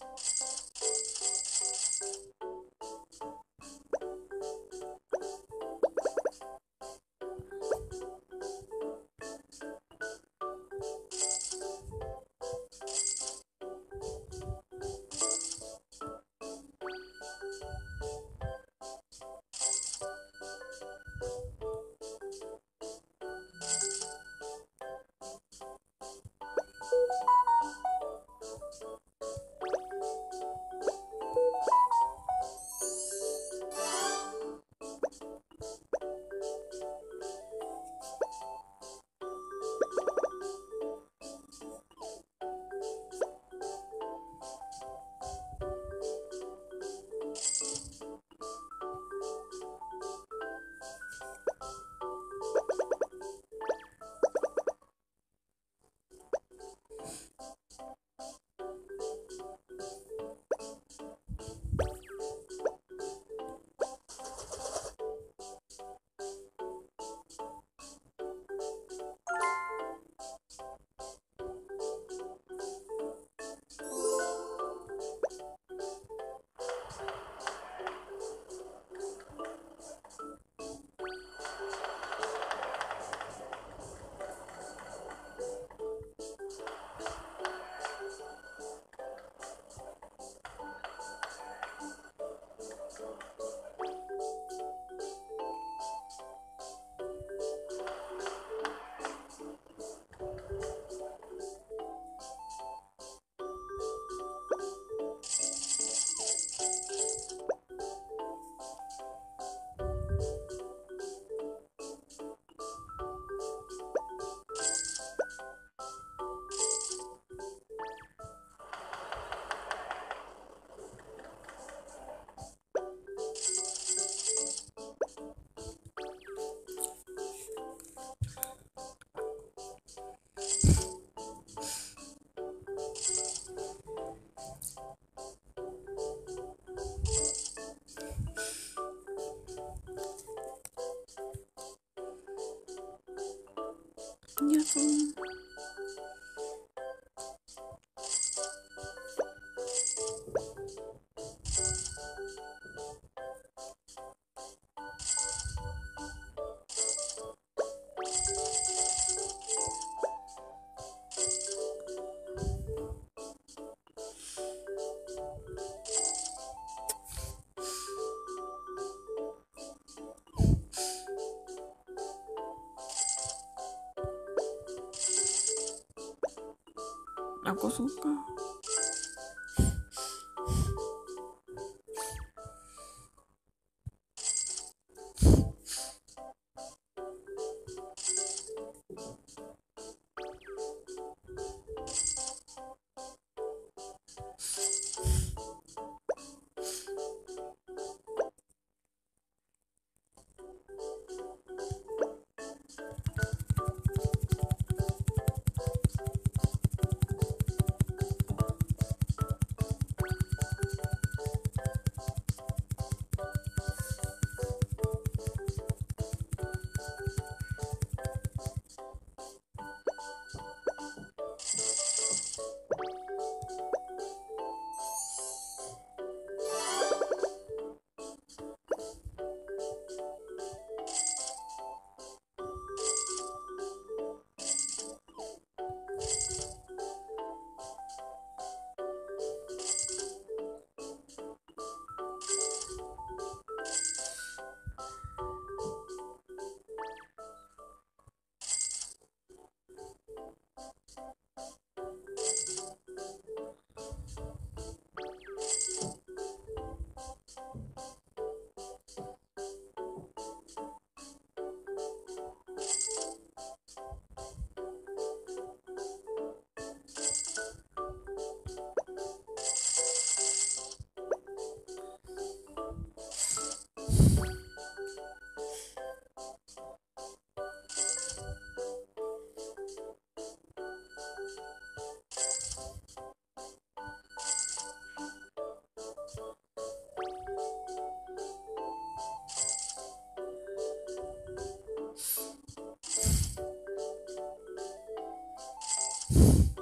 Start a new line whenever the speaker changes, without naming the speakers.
Thank you. Nhớ あ、こそか。you